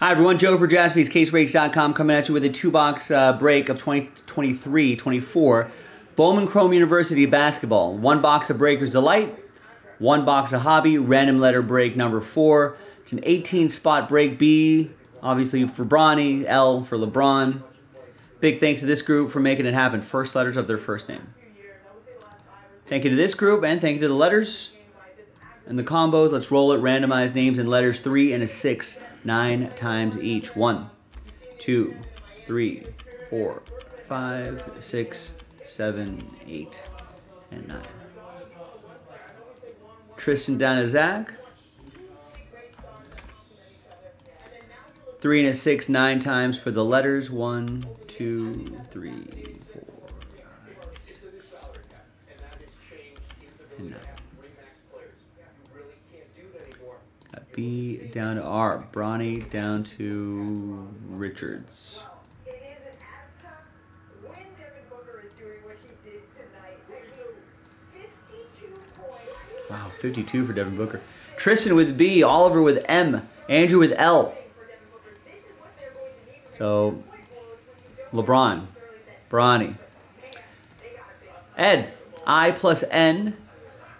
Hi, everyone. Joe for jaspyscasebreaks.com coming at you with a two box uh, break of 2023 24 Bowman Chrome University basketball. One box of Breakers Delight, one box of Hobby, random letter break number four. It's an 18 spot break B, obviously for Bronny, L for LeBron. Big thanks to this group for making it happen. First letters of their first name. Thank you to this group and thank you to the letters and the combos. Let's roll it. Randomized names and letters three and a six, nine times each. One, two, three, four, five, six, seven, eight, and nine. Tristan down to Zach. Three and a six, nine times for the letters. One, two, three, four, five, six, and nine. Got B down to R. Bronny down to Richards. It isn't as tough when Devin Booker is doing what he did tonight. I mean, 52 points. Wow, 52 for Devin Booker. Tristan with B, Oliver with M, Andrew with L. This is what they're going to need from So, LeBron, Bronny. Ed, I plus N.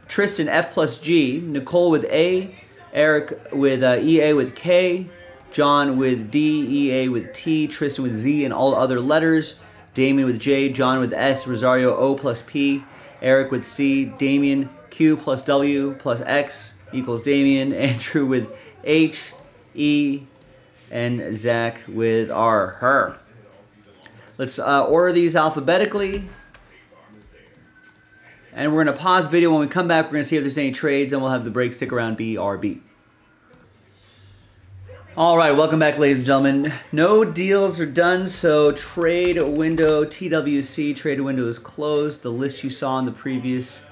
Tristan, F plus G. Nicole with A. Eric with uh, EA with K. John with D. EA with T. Tristan with Z and all other letters. Damien with J. John with S. Rosario O plus P. Eric with C. Damien Q plus W plus X equals Damien. Andrew with H. E. And Zach with R. Her. Let's uh, order these alphabetically. And we're going to pause video. When we come back, we're going to see if there's any trades, and we'll have the break stick around BRB. All right, welcome back, ladies and gentlemen. No deals are done, so trade window, TWC, trade window is closed. The list you saw in the previous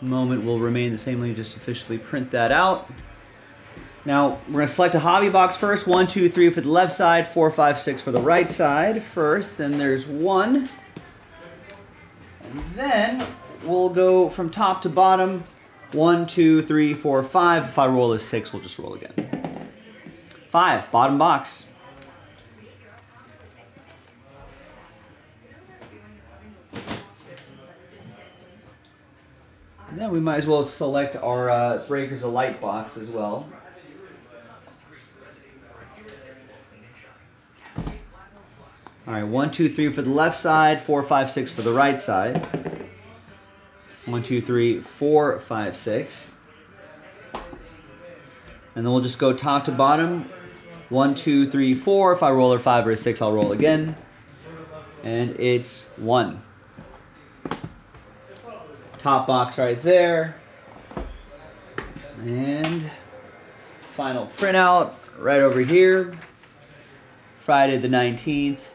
moment will remain the same. Let me just officially print that out. Now, we're to select a hobby box first. One, two, three for the left side, four, five, six for the right side first. Then there's one. And then we'll go from top to bottom. One, two, three, four, five. If I roll a six, we'll just roll again. Five, bottom box. And then we might as well select our uh, Breakers Delight box as well. All right, one, two, three for the left side, four, five, six for the right side. One, two, three, four, five, six. And then we'll just go top to bottom. One, two, three, four. If I roll a five or a six, I'll roll again. And it's one. Top box right there. And final printout right over here. Friday the 19th.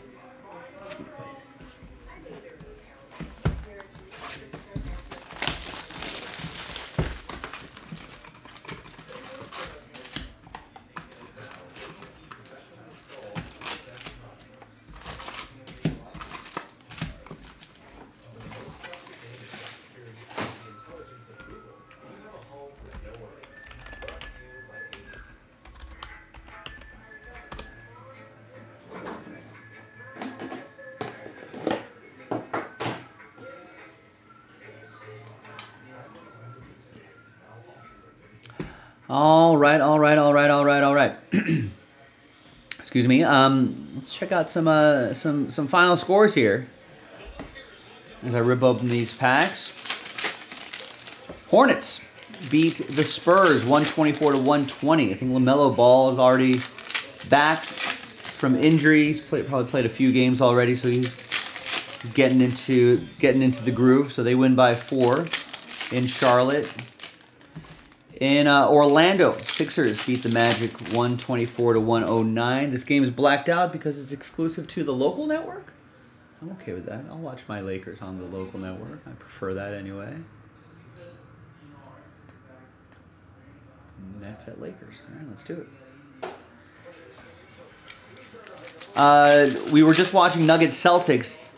All right, all right, all right, all right, all right. Excuse me. Um, let's check out some uh, some some final scores here. As I rip open these packs, Hornets beat the Spurs 124 to 120. I think LaMelo Ball is already back from injuries. Played, probably played a few games already, so he's getting into getting into the groove. So they win by four in Charlotte. In uh, Orlando, Sixers beat the Magic 124 to 109. This game is blacked out because it's exclusive to the local network. I'm okay with that. I'll watch my Lakers on the local network. I prefer that anyway. That's at Lakers. All right, let's do it. Uh, we were just watching Nuggets Celtics.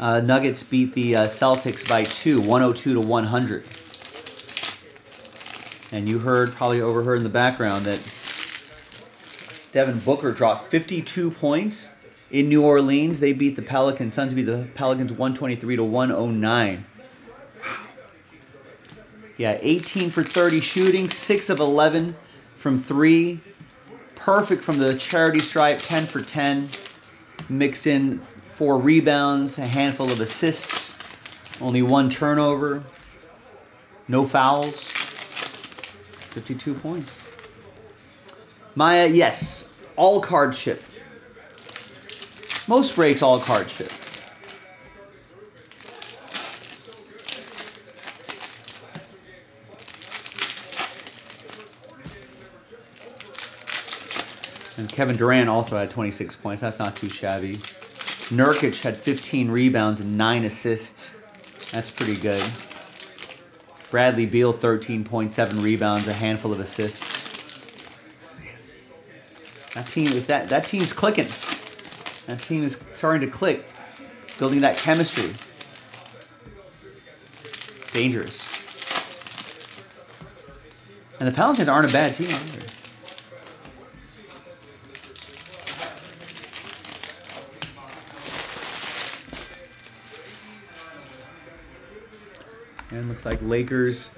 Uh, Nuggets beat the uh, Celtics by two, 102 to 100. And you heard, probably overheard in the background, that Devin Booker dropped 52 points in New Orleans. They beat the Pelicans. Suns beat the Pelicans 123 to 109. Yeah, 18 for 30 shooting, 6 of 11 from 3. Perfect from the charity stripe, 10 for 10. Mixed in 4 rebounds, a handful of assists, only one turnover, no fouls. 52 points. Maya, yes, all card ship. Most breaks all card ship. And Kevin Durant also had 26 points. That's not too shabby. Nurkic had 15 rebounds and 9 assists. That's pretty good. Bradley Beal, 13.7 rebounds, a handful of assists. That team, if that that team's clicking, that team is starting to click, building that chemistry. Dangerous. And the Pelicans aren't a bad team either. And looks like Lakers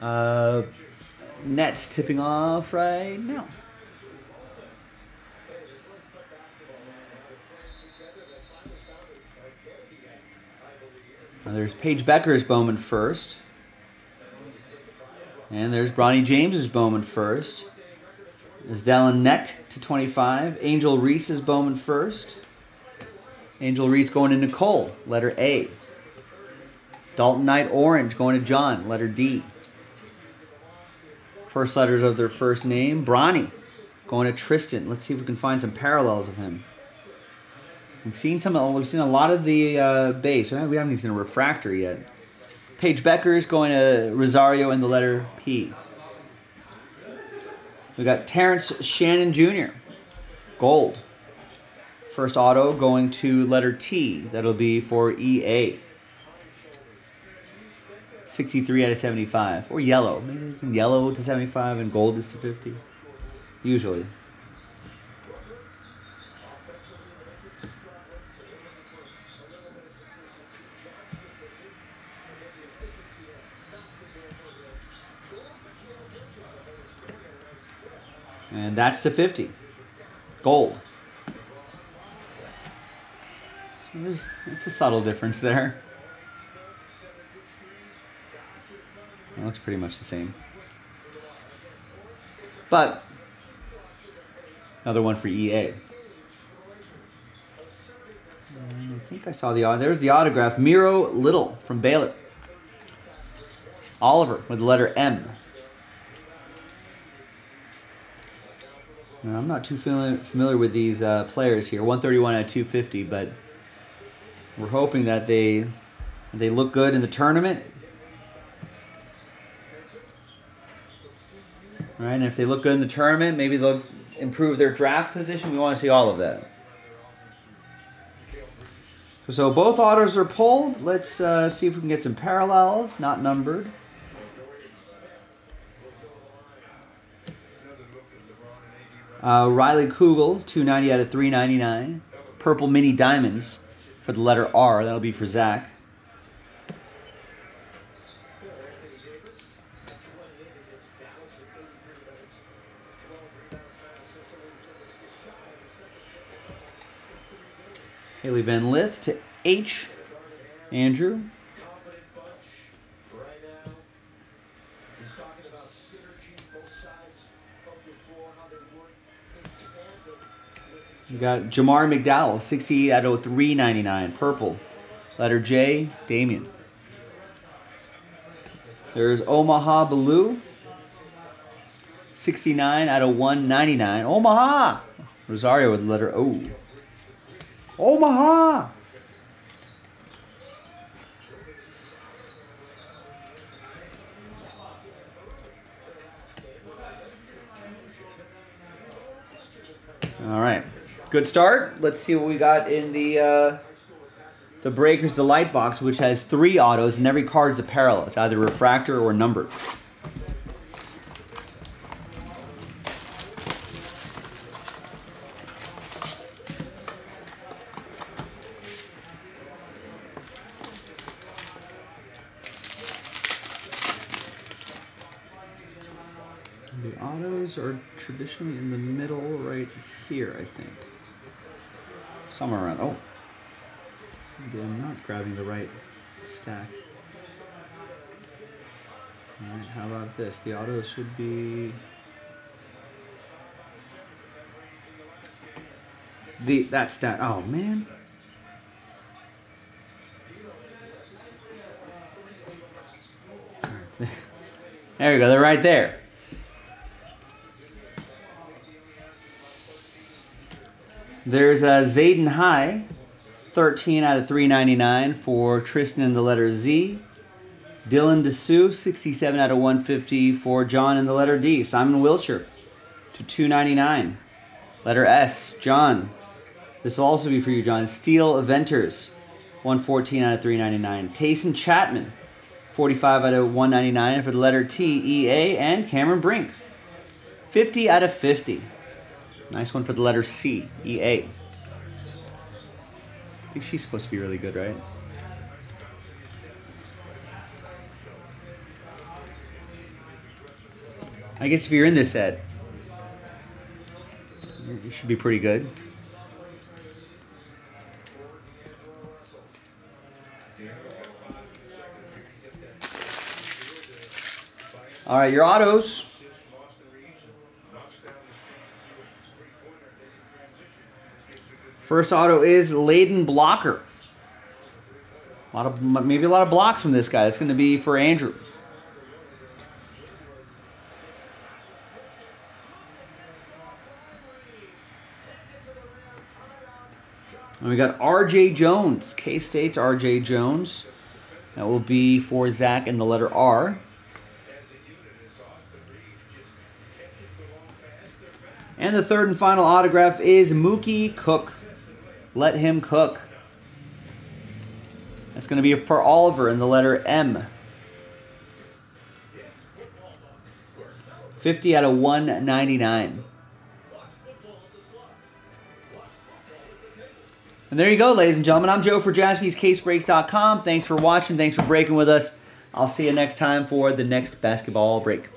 uh, Nets tipping off right now. Now there's Paige Bueckers Bowman first. And there's Bronny James's Bowman first. There's Dalton Knecht to 25. Angel Reese's Bowman first. Angel Reese going to Nicole, letter A. Dalton Knecht Orange going to John, letter D. First letters of their first name. Bronny going to Tristan. Let's see if we can find some parallels of him. We've seen some. We've seen a lot of the uh, base. We haven't even seen a refractor yet. Paige Bueckers is going to Rosario in the letter P. We got Terrence Shannon Jr. Gold. First auto going to letter T. That'll be for EA. 63 out of 75. Or yellow. Maybe it's in yellow to 75 and gold is to 50. Usually. And that's to 50. Gold. So there's, it's a subtle difference there. It looks pretty much the same. But another one for EA. I think I saw the there's the autograph. Miro Little from Baylor. Oliver with the letter M. Now, I'm not too familiar, familiar with these uh, players here. 131 at 250, but we're hoping that they they look good in the tournament. Right, and if they look good in the tournament, maybe they'll improve their draft position. We want to see all of that. So both autos are pulled. Let's uh, see if we can get some parallels, not numbered. Uh, Riley Kugel, 290 out of 399. Purple Mini Diamonds for the letter R. That'll be for Zach. Van Lith to H. Andrew. We got Jamar McDowell, 68 out of 399. Purple. Letter J, Damien. There's Omaha Blue. 69 out of 199. Omaha! Rosario with letter O. Omaha! All right. Good start. Let's see what we got in the uh, the Breakers Delight box, which has three autos, and every card is a parallel. It's either refractor or numbered. The autos are traditionally in the middle right here, I think. Somewhere around. Oh. Maybe I'm not grabbing the right stack. Alright, how about this? The autos should be. The that stack. Oh man. There you go. They're right there. There's a Zayden High, 13 out of 399 for Tristan in the letter Z. Dylan Disu, 67 out of 150 for John in the letter D. Simon Wilshire to 299. Letter S, John. This will also be for you, John. Steele Venters, 114 out of 399. Tayson Chapman, 45 out of 199 for the letter T, EA. And Cameron Brink, 50 out of 50. Nice one for the letter C, EA. I think she's supposed to be really good, right? I guess if you're in this set, you should be pretty good. All right, your autos. First auto is Layden Blocker. A lot of maybe a lot of blocks from this guy. It's going to be for Andrew. And we got R.J. Jones, K State's R.J. Jones. That will be for Zach in the letter R. And the third and final autograph is Mookie Cook. Let him cook. That's going to be for Oliver in the letter M. 50 out of 199. And there you go, ladies and gentlemen. I'm Joe for jaspyscasebreaks.com. Thanks for watching. Thanks for breaking with us. I'll see you next time for the next basketball break.